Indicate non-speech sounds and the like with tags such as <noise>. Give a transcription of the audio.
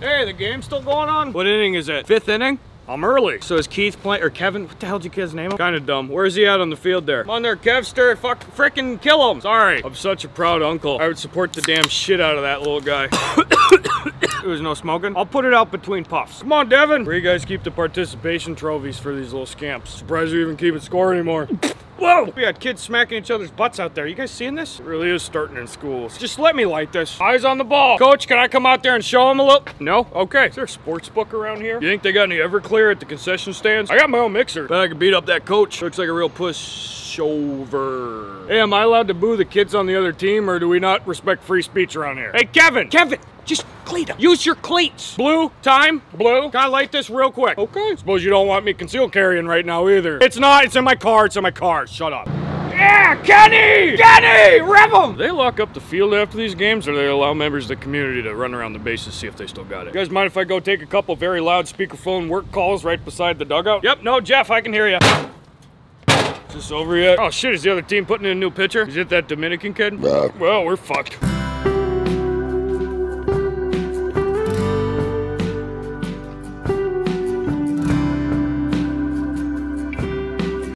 Hey, the game's still going on? What inning is it? Fifth inning? I'm early. So is Keith playing, or Kevin, what the hell'd you kid's name? Kind of dumb. Where's he at on the field there? Come on there, Kevster, fuck, frickin' kill him. Sorry. I'm such a proud uncle. I would support the damn shit out of that little guy. <coughs> There was no smoking. I'll put it out between puffs. Come on, Devin. Where you guys keep the participation trophies for these little scamps? Surprised you even keep it score anymore. <laughs> Whoa! We had kids smacking each other's butts out there. You guys seeing this? It really is starting in schools. Just let me light this. Eyes on the ball. Coach, can I come out there and show them a little? No? Okay. Is there a sports book around here? You think they got any Everclear at the concession stands? I got my own mixer. Bet I can beat up that coach. Looks like a real pushover. Hey, am I allowed to boo the kids on the other team or do we not respect free speech around here? Hey, Kevin! Kevin! Just cleat 'em. Use your cleats. Blue, time, blue. Can I light this real quick? Okay. Suppose you don't want me concealed carrying right now either. It's not. It's in my car. It's in my car. Shut up. Yeah, Kenny! Kenny! Rev 'em! They lock up the field after these games, or they allow members of the community to run around the bases see if they still got it. You guys mind if I go take a couple very loud speakerphone work calls right beside the dugout? Yep, no, Jeff, I can hear you. Is this over yet? Oh shit, is the other team putting in a new pitcher? Is it that Dominican kid? Well, we're fucked.